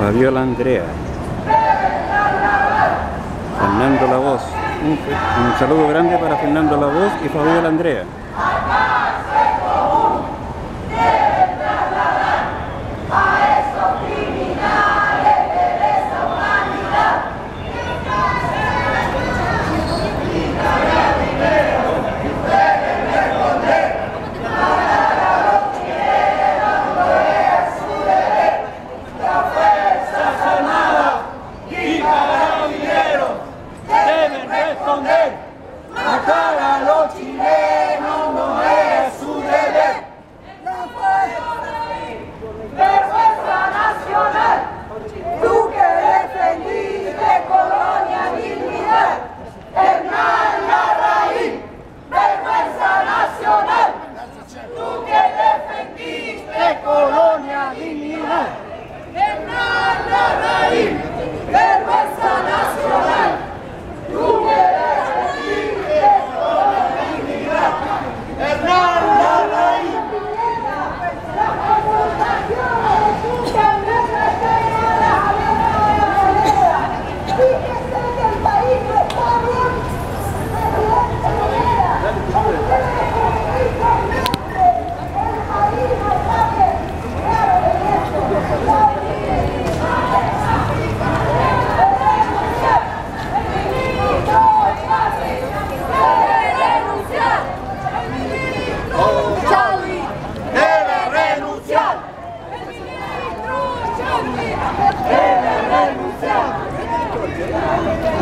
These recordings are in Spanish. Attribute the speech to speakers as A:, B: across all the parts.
A: Fabiola Andrea, Fernando La Voz. Un, saludo grande para Fernando La Voz y Fabiola Andrea.
B: matar los.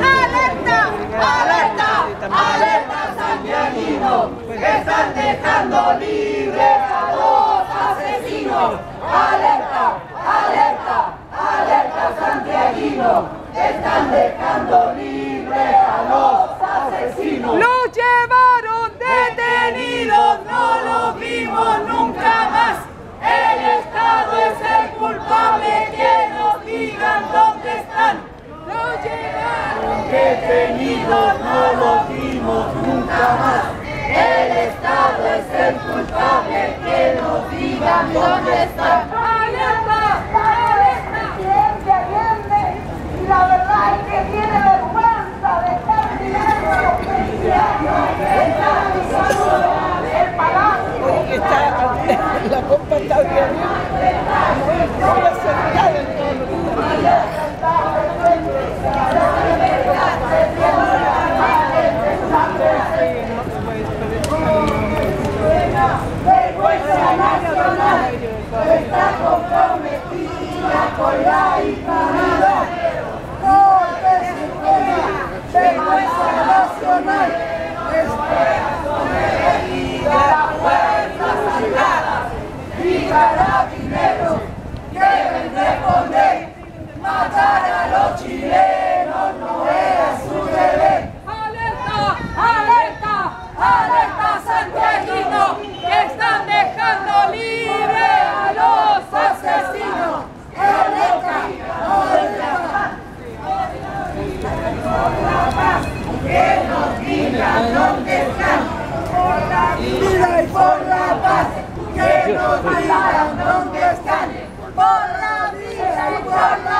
B: ¡Alerta!
C: ¡Alerta! ¡Alerta santiaguinos! ¡Que están dejando libres a los asesinos! culpable que nos digan dónde está. matar a los chilenos no era su deber. ¡Alerta! ¡Alerta! ¡Alerta santiaguino! Están dejando libre a los asesinos! ¡Alerta! ¡Por la paz! ¡Que nos digan dónde están! ¡Por la vida y por la paz! ¡Que nos digan dónde están! ¡Por la vida y
D: por la paz!